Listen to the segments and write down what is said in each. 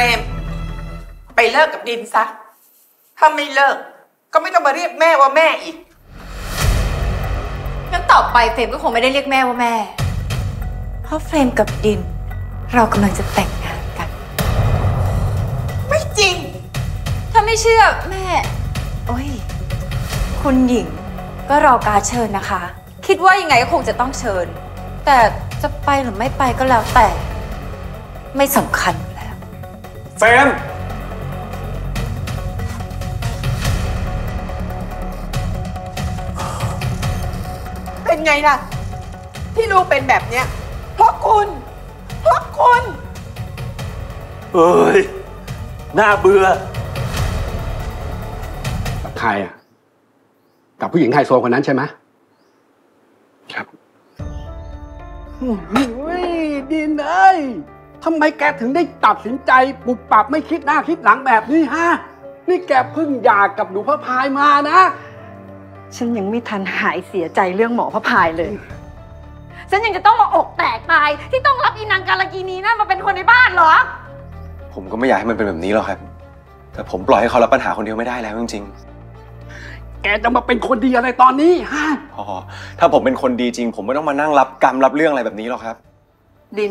รม ไปเลิกกับดินซะ ถ้าไม่เลิก ก็ไม่ต้องมาเรียกแม่ว่าแม่อีก งั้นต่อไปเฟรมก็คงไม่ได้เรียกแม่ว่าแม่ เพราะเฟรมกับดิน เรากำลังจะแต่งงานกัน ไม่จริง ถ้าไม่เชื่อแม่ โอ้ย คุณหญิงก็รอการเชิญนะคะ คิดว่ายังไงก็คงจะต้องเชิญ แต่จะไปหรือไม่ไปก็แล้วแต่ ไม่สำคัญอยู่แล้ว เฟรมเป็นไงล่ะ ที่ลูกเป็นแบบเนี้ยเพราะคุณเพราะคุณเอ้ยน่าเบื่อกับใครอะ กับผู้หญิงไฮโซคนนั้นใช่ไหมครับ โอ้ยดินเอ้ย ทำไมแกถึงได้ตัดสินใจปุบปับไม่คิดหน้าคิดหลังแบบนี้ฮะ นี่แกเพิ่งหย่ากับหนูพระพายมานะ ฉันยังไม่ทันหายเสียใจเรื่องหมอพระพายเลย ฉันยังจะต้องมาอกแตกตายที่ต้องรับอีนางการากีนีนั่นมาเป็นคนในบ้านเหรอ ผมก็ไม่อยากให้มันเป็นแบบนี้หรอกครับ แต่ผมปล่อยให้เขารับปัญหาคนเดียวไม่ได้แล้วจริงแกจะมาเป็นคนดีอะไรตอนนี้ฮะๆพอถ้าผมเป็นคนดีจริง ผมไม่ต้องมานั่งรับกรรมรับเรื่องอะไรแบบนี้หรอกครับ ดิน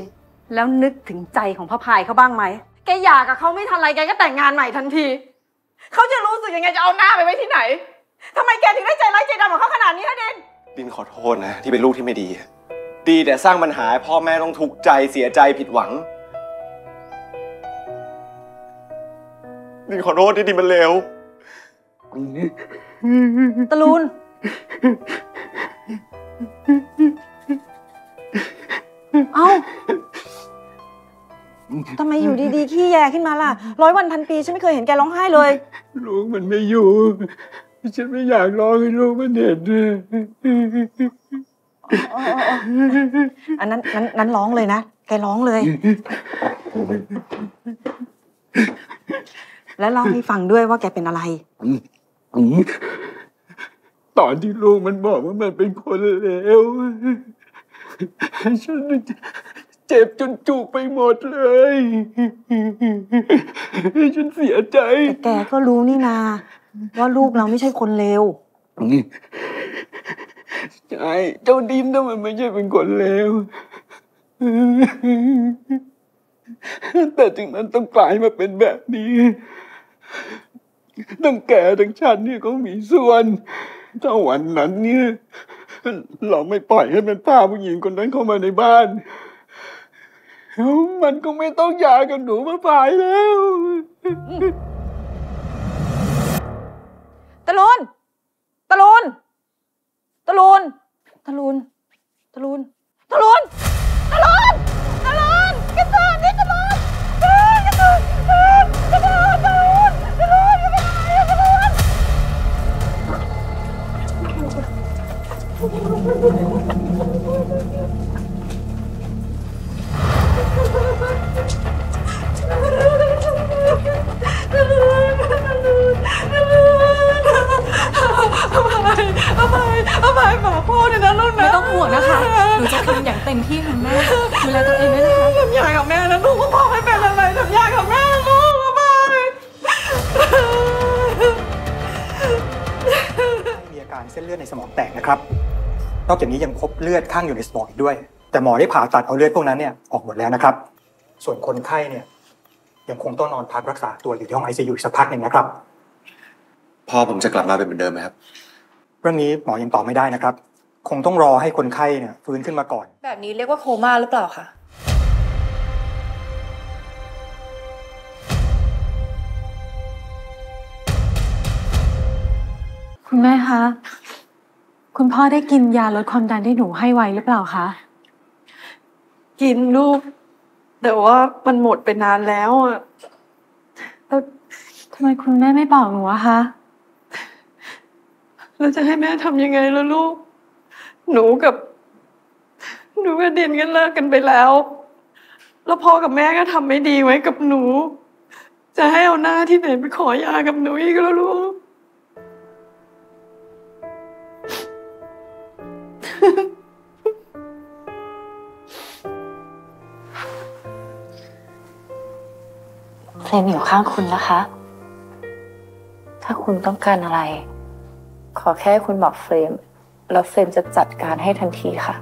แล้วนึกถึงใจของพระพายเขาบ้างไหม แกอยากกับเขาไม่ทันไรแกก็แต่งงานใหม่ทันที เขาจะรู้สึกยังไงจะเอาหน้าไปไว้ที่ไหน ทำไมแกถึงได้ใจร้ายใจดำกับเขาขนาดนี้ฮะดินดินขอโทษนะ ที่เป็นลูกที่ไม่ดี ดีแต่สร้างปัญหาให้พ่อแม่ต้องทุกข์ใจเสียใจผิดหวัง ดินขอโทษที่ดินมันเลวตะลูน เอ้า ทำไมอยู่ดีๆขี้แยขึ้นมาล่ะร้อยวันพันปีฉันไม่เคยเห็นแกร้องไห้เลย ลูกมันไม่อยู่ ฉันไม่อยากร้องให้ลูกมันเห็นอันนั้นนั้นนั้นร้องเลยนะ แกร้องเลย แล้วเล่าให้ฟังด้วยว่าแกเป็นอะไร ตอนที่ลูกมันบอกว่ามันเป็นคนเลวฉัน เจ็บจนจุกไปหมดเลย ฉันเสียใจแต่แกก็รู้นี่นา ว่าลูกเราไม่ใช่คนเลวใช่เจ้าดินน่ะมันไม่ใช่เป็นคนเลว แต่ถึงมันต้องกลายมาเป็นแบบนี้ตั้งแกทั้งฉันเนี่ยก็มีส่วน ถ้าวันนั้นเนี่ย เราไม่ปล่อยให้มันพาผู้หญิงคนนั้นเข้ามาในบ้าน มันก็ไม่ต้องหย่ากับหนูมาฝ่ายแล้ว ตะลุน ตะลุน ตะลุน ตะลุน ตะลุน ตะลุน จะทำอย่างเต็มที่ค่ะแม่ดูแลตัวเองด้วยนะคะทำยากับแม่นะลูกก็พ่อไม่เป็นอะไรทำยากับแม่ลูกก็ไปมีอาการเส้นเลือดในสมองแตกนะครับ นอกจากนี้ยังพบเลือดข้างอยู่ในสมองอีกด้วย แต่หมอได้ผ่าตัดเอาเลือดพวกนั้นเนี่ยออกหมดแล้วนะครับ ส่วนคนไข้เนี่ยยังคงต้องนอนพักรักษาตัวอยู่ที่ห้องไอซียูสักพักหนึ่งนะครับพ่อผมจะกลับมาเป็นเหมือนเดิมไหมครับ เรื่องนี้หมอยังตอบไม่ได้นะครับ คงต้องรอให้คนไข้เนี่ยฟื้นขึ้นมาก่อน แบบนี้เรียกว่าโคม่าหรือเปล่าคะคุณแม่คะ คุณพ่อได้กินยาลดความดันที่หนูให้ไว้หรือเปล่าคะ กินลูก แต่ว่ามันหมดไปนานแล้วอะแล้วทำไมคุณแม่ไม่บอกหนูอะคะเราจะให้แม่ทำยังไงล่ะลูก หนูกับหนูกับดินกันเลิกกันไปแล้ว แล้วพ่อกับแม่ก็ทำไม่ดีไว้กับหนู จะให้เอาหน้าที่ไหนไปขอยากับหนูอีกแล้วลูกเฟรมอยู่ข้างคุณนะคะ ถ้าคุณต้องการอะไร ขอแค่คุณบอกเฟรม แล้วเฟรมจะจัดการให้ทันทีค่ะ